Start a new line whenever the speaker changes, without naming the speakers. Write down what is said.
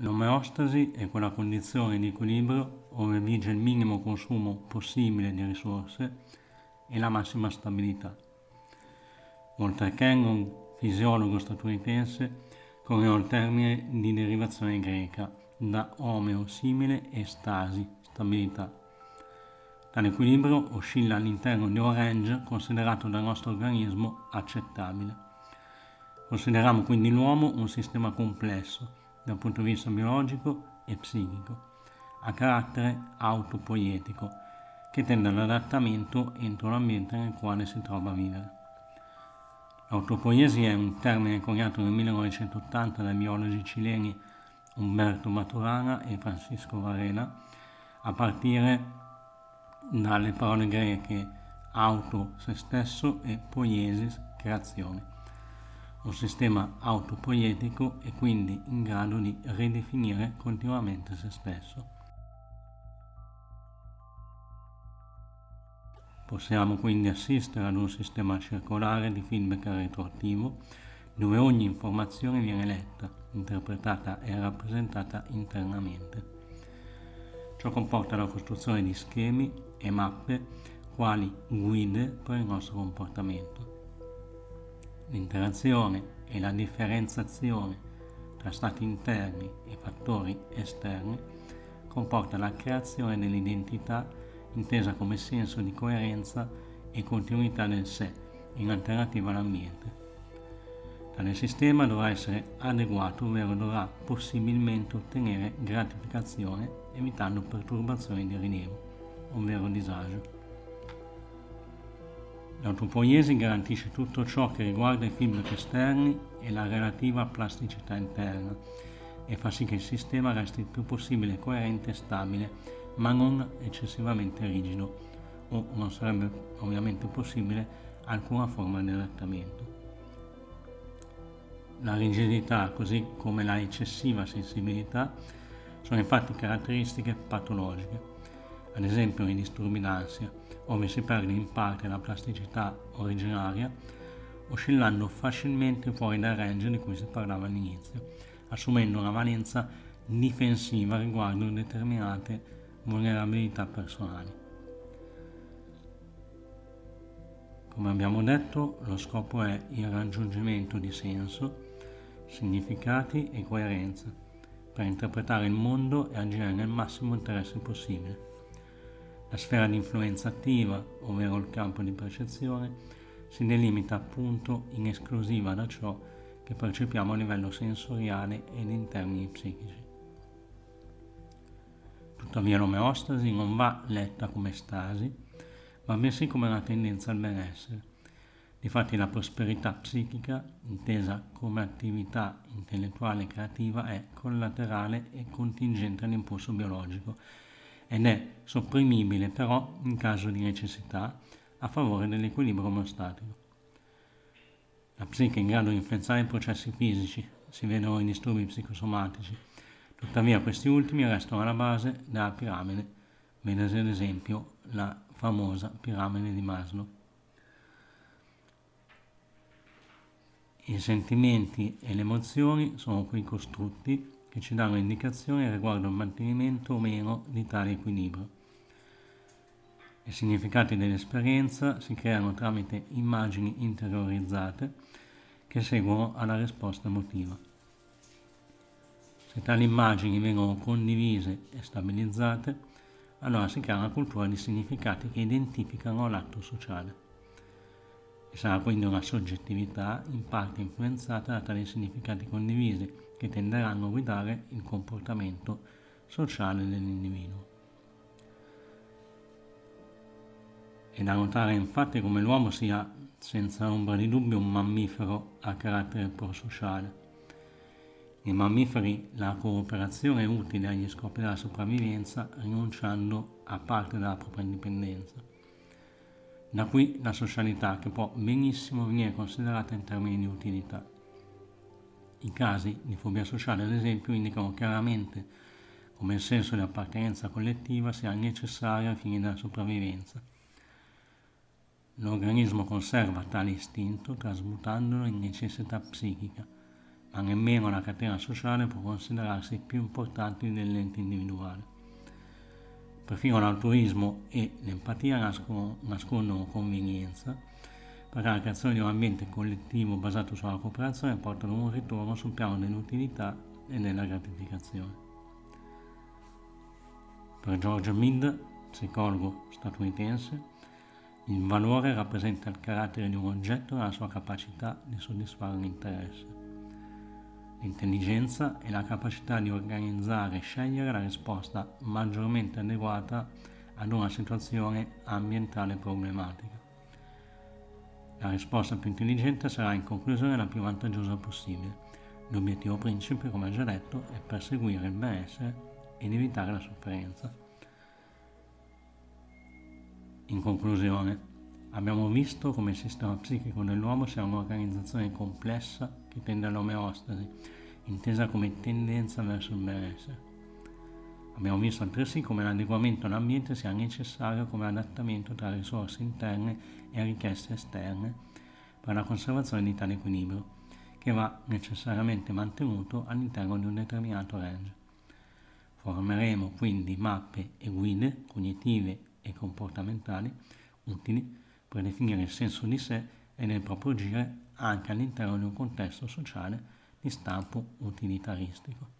L'omeostasi è quella condizione di equilibrio dove vige il minimo consumo possibile di risorse e la massima stabilità. Walter Kengon, fisiologo statunitense, coniò il termine di derivazione greca da omeo, simile e stasi, stabilità. Tale equilibrio oscilla all'interno di un range considerato dal nostro organismo accettabile. Consideriamo quindi l'uomo un sistema complesso dal punto di vista biologico e psichico, a carattere autopoietico, che tende all'adattamento entro l'ambiente nel quale si trova a vivere. L'autopoiesia è un termine coniato nel 1980 dai biologi cileni Umberto Maturana e Francisco Varela, a partire dalle parole greche auto, se stesso, e poiesis, creazione un sistema autopoietico è quindi in grado di ridefinire continuamente se stesso. Possiamo quindi assistere ad un sistema circolare di feedback retroattivo dove ogni informazione viene letta, interpretata e rappresentata internamente. Ciò comporta la costruzione di schemi e mappe quali guide per il nostro comportamento. L'interazione e la differenziazione tra stati interni e fattori esterni comporta la creazione dell'identità intesa come senso di coerenza e continuità del sé in alternativa all'ambiente. Tale sistema dovrà essere adeguato, ovvero dovrà possibilmente ottenere gratificazione evitando perturbazioni di rilievo, ovvero disagio. L'autopoiesi garantisce tutto ciò che riguarda i feedback esterni e la relativa plasticità interna e fa sì che il sistema resti il più possibile coerente e stabile, ma non eccessivamente rigido, o non sarebbe ovviamente possibile alcuna forma di adattamento. La rigidità, così come la eccessiva sensibilità, sono infatti caratteristiche patologiche, ad esempio i disturbi d'ansia, ove si perde in parte la plasticità originaria, oscillando facilmente fuori dal range di cui si parlava all'inizio, assumendo una valenza difensiva riguardo determinate vulnerabilità personali. Come abbiamo detto, lo scopo è il raggiungimento di senso, significati e coerenza per interpretare il mondo e agire nel massimo interesse possibile. La sfera di influenza attiva, ovvero il campo di percezione, si delimita appunto in esclusiva da ciò che percepiamo a livello sensoriale ed in termini psichici. Tuttavia l'omeostasi non va letta come stasi, ma bensì come una tendenza al benessere. Difatti la prosperità psichica, intesa come attività intellettuale e creativa, è collaterale e contingente all'impulso biologico ed è sopprimibile però in caso di necessità a favore dell'equilibrio omostatico. La psiche è in grado di influenzare i processi fisici, si vedono i disturbi psicosomatici, tuttavia questi ultimi restano alla base della piramide, vedete ad esempio la famosa piramide di Maslow. I sentimenti e le emozioni sono quei costrutti che ci danno indicazioni riguardo al mantenimento o meno di tale equilibrio. I significati dell'esperienza si creano tramite immagini interiorizzate che seguono alla risposta emotiva. Se tali immagini vengono condivise e stabilizzate, allora si crea una cultura di significati che identificano l'atto sociale. Vi sarà quindi una soggettività in parte influenzata da tali significati condivisi, che tenderanno a guidare il comportamento sociale dell'individuo. È da notare infatti come l'uomo sia senza ombra di dubbio un mammifero a carattere prosociale. Nei mammiferi la cooperazione è utile agli scopi della sopravvivenza rinunciando a parte della propria indipendenza. Da qui la socialità che può benissimo venire considerata in termini di utilità. I casi di fobia sociale, ad esempio, indicano chiaramente come il senso di appartenenza collettiva sia necessario ai fini della sopravvivenza. L'organismo conserva tale istinto trasmutandolo in necessità psichica, ma nemmeno la catena sociale può considerarsi più importante dell'ente individuale. Perfino l'altruismo e l'empatia nascondono convenienza, perché la creazione di un ambiente collettivo basato sulla cooperazione porta ad un ritorno sul piano dell'utilità e della gratificazione. Per George Mead, psicologo statunitense, il valore rappresenta il carattere di un oggetto e la sua capacità di soddisfare l'interesse. L'intelligenza è la capacità di organizzare e scegliere la risposta maggiormente adeguata ad una situazione ambientale problematica. La risposta più intelligente sarà in conclusione la più vantaggiosa possibile. L'obiettivo principe, come già detto, è perseguire il benessere ed evitare la sofferenza. In conclusione, abbiamo visto come il sistema psichico dell'uomo sia un'organizzazione complessa che tende all'omeostasi, intesa come tendenza verso il benessere. Abbiamo visto altresì come l'adeguamento all'ambiente sia necessario come adattamento tra risorse interne e richieste esterne per la conservazione di tale equilibrio, che va necessariamente mantenuto all'interno di un determinato range. Formeremo quindi mappe e guide cognitive e comportamentali utili per definire il senso di sé e del proprio agire anche all'interno di un contesto sociale di stampo utilitaristico.